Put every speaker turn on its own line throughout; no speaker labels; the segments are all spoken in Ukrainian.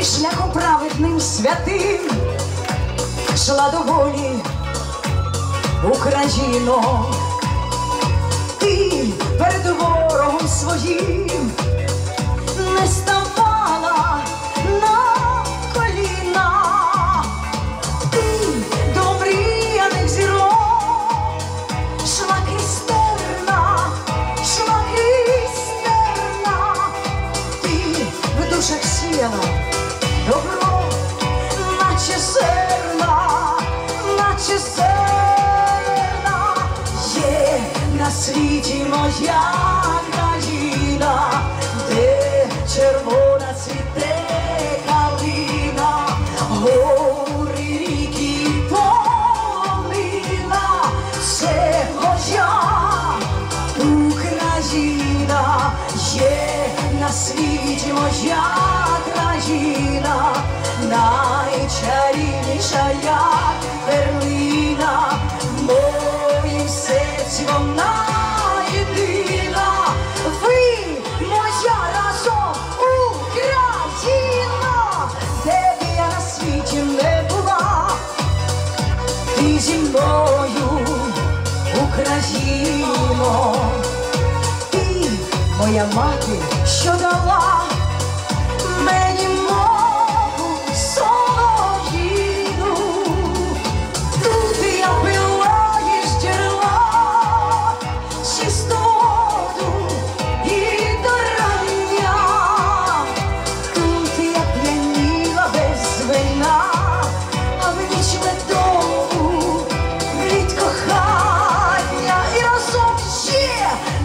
ти шляхом праведним святим, шла до волі Україно, ти перед ворогом своїм не ставала світі моя країна, де червона цвіте калина, гори ріки полина, це моя Україна, є на світі моя країна, найчарівніша як перлина, моя мати, що дала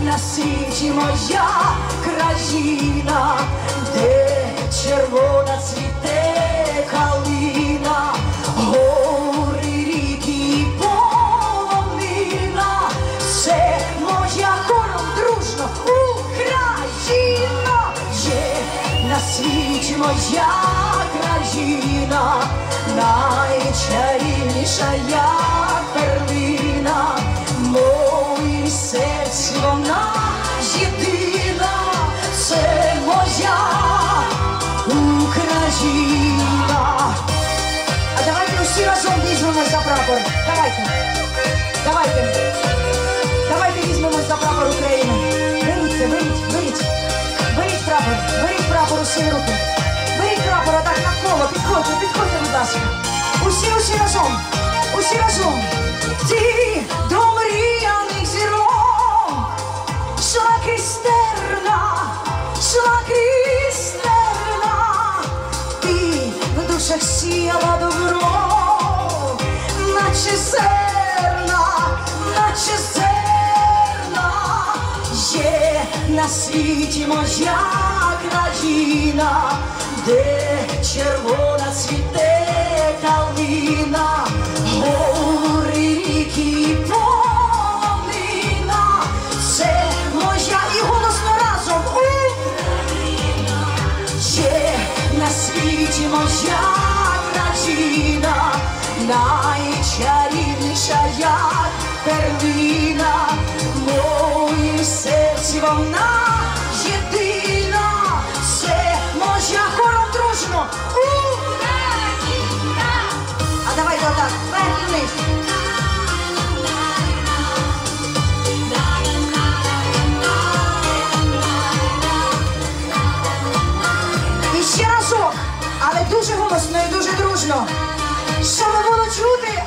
на світі моя країна, де червона цвіте калина, гори ріки полонина, це моя хором дружно Україна, є на світі моя країна, найчарівніша як Україна. А давайте усі разом візьмемось за прапор. Давайте. Давайте. Давайте візьмемось за прапор України. Беріться, беріть, беріть. Беріть прапор, беріть прапор у свої руки. Беріть прапор отак навколо. Підходьте, підходьте, будь ласка. Усі, усі разом. Усі разом. Ти в душах сіяла добро, наче зерна, наче зерна, є на світі моя країна, де червона цвіте калина, гори ріки полонина, це моя і голосно разом. Є на світі моя країна, найчарівніша я перлина, в моїм серці вона але дуже голосно і дуже дружно, щоб було чути